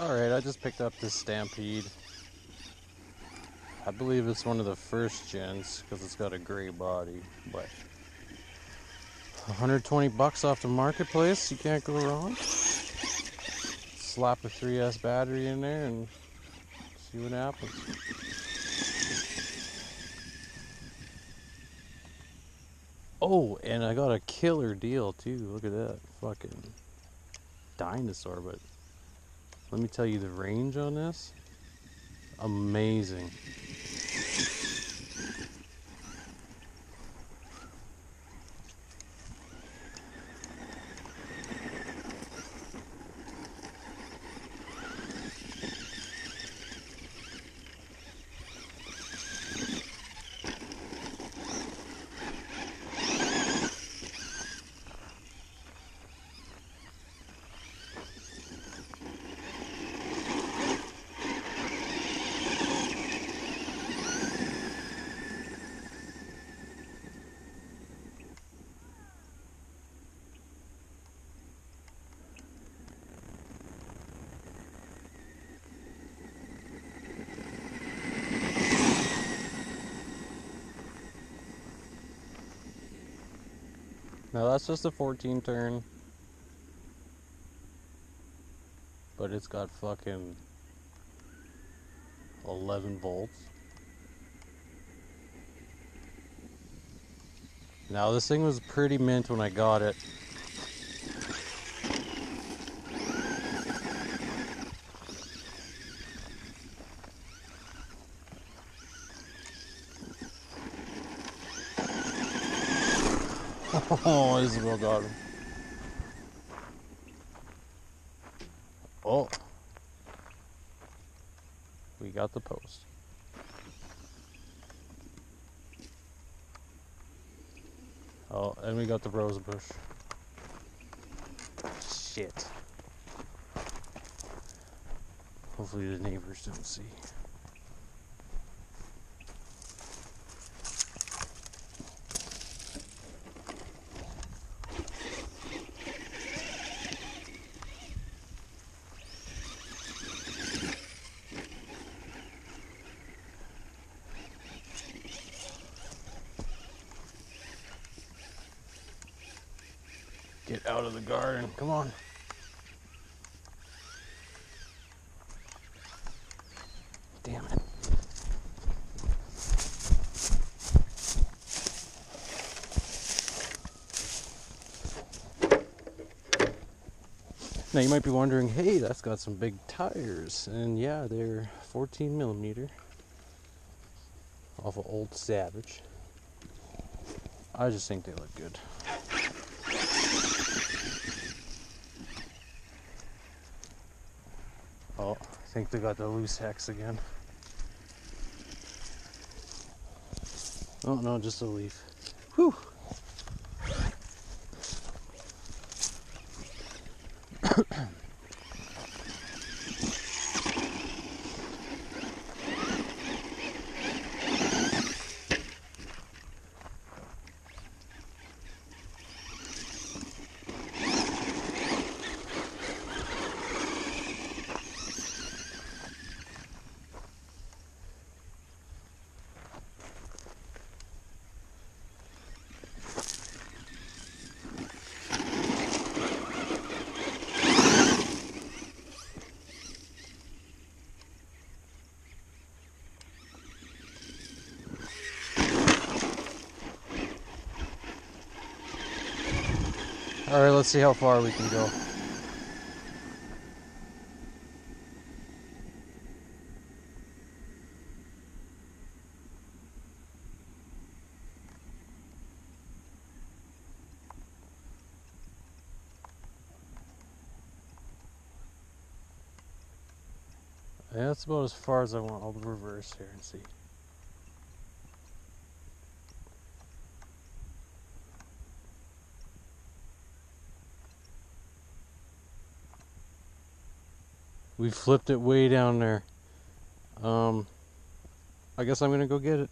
Alright, I just picked up this Stampede. I believe it's one of the first gens because it's got a gray body, but 120 bucks off the marketplace, you can't go wrong. Slap a 3S battery in there and see what happens. Oh, and I got a killer deal too. Look at that. Fucking dinosaur, but let me tell you the range on this. Amazing. Now that's just a 14 turn. But it's got fucking 11 volts. Now this thing was pretty mint when I got it. Oh, Isabel got him. Oh. We got the post. Oh, and we got the rose bush. Shit. Hopefully the neighbors don't see. Get out of the garden. Come on. Damn it. Now you might be wondering, hey, that's got some big tires. And yeah, they're 14 millimeter off of Old Savage. I just think they look good. Oh, I think they got the loose hex again. Oh no, just a leaf. Whew. All right, let's see how far we can go. Yeah, that's about as far as I want. I'll reverse here and see. We flipped it way down there. Um, I guess I'm gonna go get it.